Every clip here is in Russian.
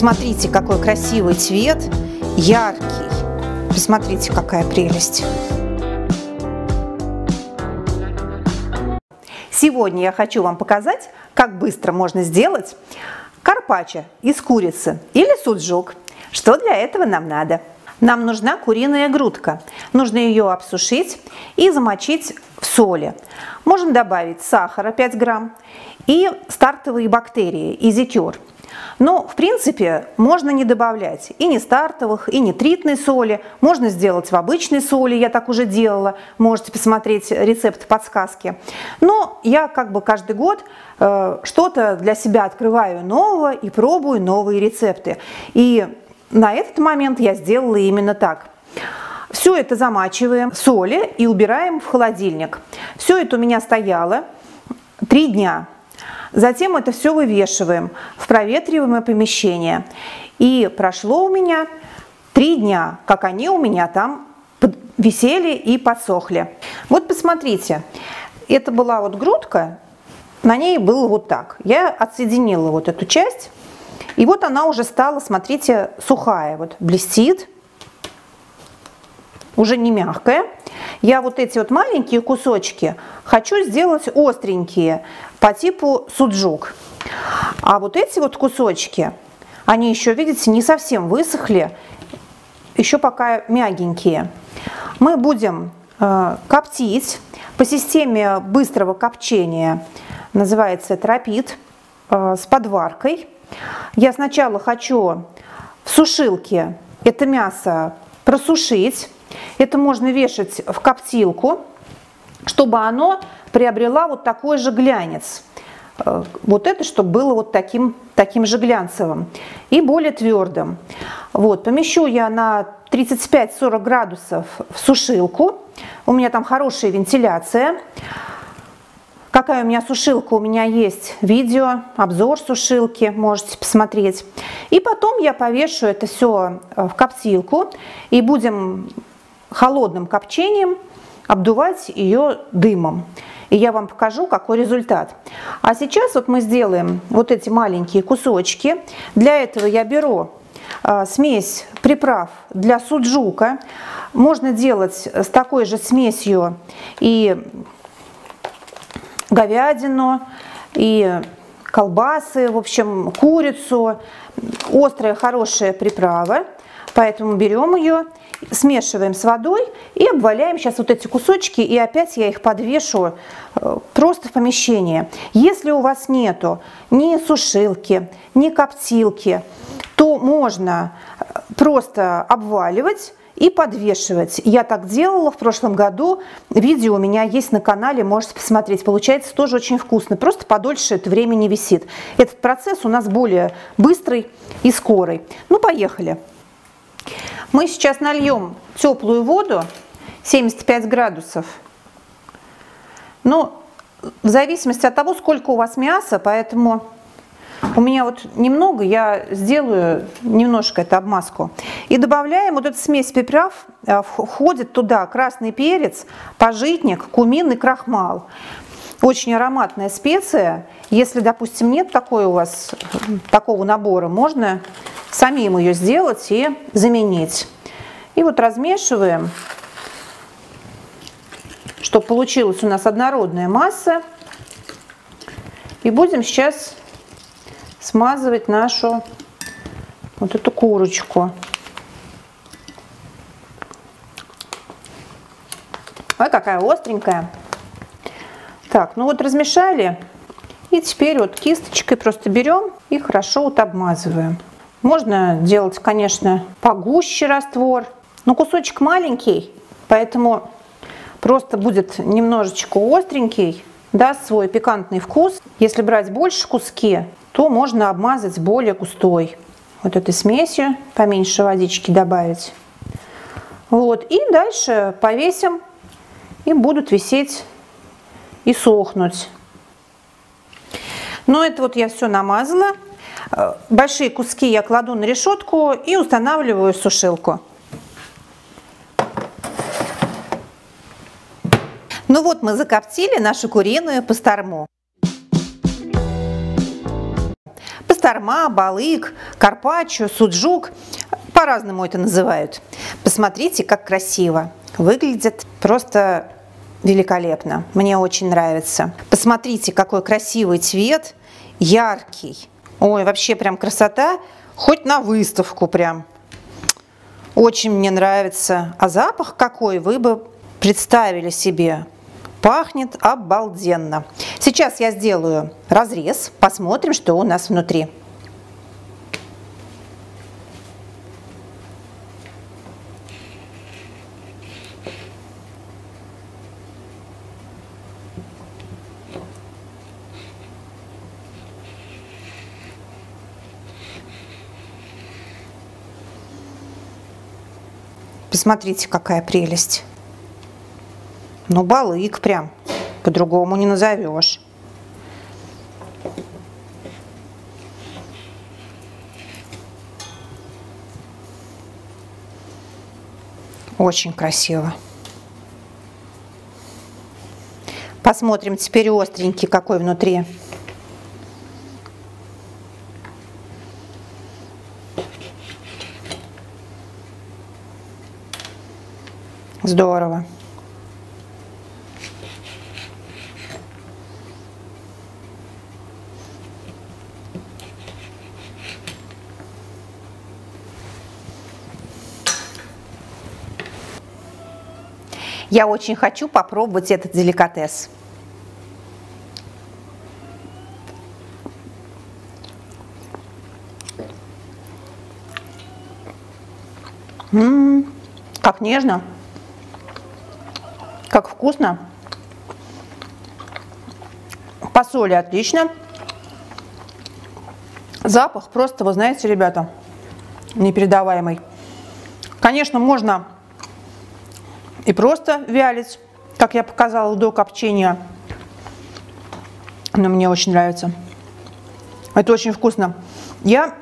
Посмотрите, какой красивый цвет, яркий. Посмотрите, какая прелесть. Сегодня я хочу вам показать, как быстро можно сделать карпаччо из курицы или суджук. Что для этого нам надо? Нам нужна куриная грудка. Нужно ее обсушить и замочить в соли. Можно добавить сахара 5 грамм и стартовые бактерии, изикер. Но, в принципе, можно не добавлять и не стартовых, и нитритной соли. Можно сделать в обычной соли, я так уже делала. Можете посмотреть рецепт подсказки. Но я как бы каждый год э, что-то для себя открываю нового и пробую новые рецепты. И на этот момент я сделала именно так. Все это замачиваем в соли и убираем в холодильник. Все это у меня стояло три дня. Затем это все вывешиваем в проветриваемое помещение. И прошло у меня три дня, как они у меня там висели и подсохли. Вот посмотрите, это была вот грудка, на ней было вот так. Я отсоединила вот эту часть, и вот она уже стала, смотрите, сухая, вот блестит, уже не мягкая. Я вот эти вот маленькие кусочки хочу сделать остренькие по типу суджук. А вот эти вот кусочки, они еще, видите, не совсем высохли, еще пока мягенькие. Мы будем э, коптить по системе быстрого копчения, называется тропит, э, с подваркой. Я сначала хочу в сушилке это мясо просушить. Это можно вешать в коптилку, чтобы оно приобрела вот такой же глянец. Э, вот это, чтобы было вот таким, таким же глянцевым и более твердым. Вот, помещу я на 35-40 градусов в сушилку. У меня там хорошая вентиляция. Какая у меня сушилка? У меня есть видео, обзор сушилки, можете посмотреть. И потом я повешу это все э, в коптилку и будем холодным копчением обдувать ее дымом и я вам покажу, какой результат. А сейчас вот мы сделаем вот эти маленькие кусочки. Для этого я беру а, смесь приправ для суджука. Можно делать с такой же смесью и говядину, и колбасы, в общем, курицу. Острая, хорошая приправа. Поэтому берем ее, смешиваем с водой и обваляем сейчас вот эти кусочки, и опять я их подвешу э, просто в помещение. Если у вас нету ни сушилки, ни коптилки, то можно э, просто обваливать и подвешивать. Я так делала в прошлом году. Видео у меня есть на канале, можете посмотреть. Получается тоже очень вкусно. Просто подольше это время не висит. Этот процесс у нас более быстрый и скорый. Ну, поехали. Мы сейчас нальем теплую воду 75 градусов. Но в зависимости от того, сколько у вас мяса, поэтому у меня вот немного, я сделаю немножко эту обмазку. И добавляем вот эту смесь приправ, э, входит туда красный перец, пожитник, кумин и крахмал. Очень ароматная специя. Если, допустим, нет такой у вас такого набора, можно самим ее сделать и заменить. И вот размешиваем, чтобы получилась у нас однородная масса. И будем сейчас смазывать нашу вот эту курочку. Ой, какая остренькая. Так, ну вот размешали. И теперь вот кисточкой просто берем и хорошо вот обмазываем. Можно делать, конечно, погуще раствор. Но кусочек маленький, поэтому просто будет немножечко остренький, даст свой пикантный вкус. Если брать больше куски, то можно обмазать более густой. Вот этой смесью, поменьше водички добавить. Вот, и дальше повесим, и будут висеть и сохнуть. Но это вот я все намазала. Э, большие куски я кладу на решетку и устанавливаю сушилку. Ну вот мы закоптили нашу куриную пасторму. пасторма, балык, карпаччо, суджук. По-разному это называют. Посмотрите, как красиво. Выглядит просто великолепно. Мне очень нравится. Посмотрите, какой красивый цвет, яркий. Ой, вообще прям красота. Хоть на выставку прям. Очень мне нравится. А запах какой вы бы представили себе? Пахнет обалденно. Сейчас я сделаю разрез, посмотрим, что у нас внутри. Посмотрите, какая прелесть. Ну, балык прям. По-другому не назовешь. Очень красиво. Посмотрим теперь остренький какой внутри. Здорово. Я очень хочу попробовать этот деликатес. Ммм, как нежно, как вкусно. По соли отлично. Запах просто, вы знаете, ребята, непередаваемый. Конечно, можно и просто вялить, как я показала до копчения. Но мне очень нравится. Это очень вкусно. Я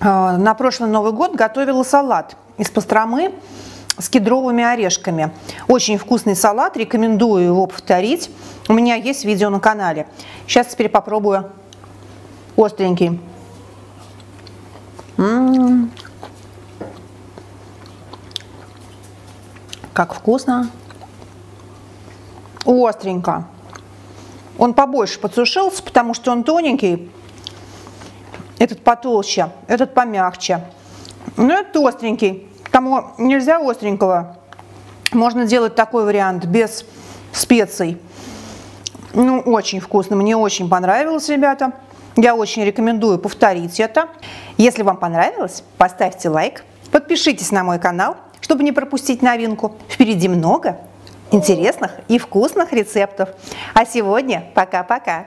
э, на прошлый Новый год готовила салат из пастромы с кедровыми орешками. Очень вкусный салат, рекомендую его повторить. У меня есть видео на канале. Сейчас теперь попробую остренький. М -м -м. Как вкусно. Остренько. Он побольше подсушился, потому что он тоненький. Этот потолще, этот помягче. Но этот остренький. Кому нельзя остренького, можно делать такой вариант без специй. Ну, очень вкусно. Мне очень понравилось, ребята. Я очень рекомендую повторить это. Если вам понравилось, поставьте лайк, подпишитесь на мой канал – чтобы не пропустить новинку, впереди много интересных и вкусных рецептов. А сегодня пока-пока!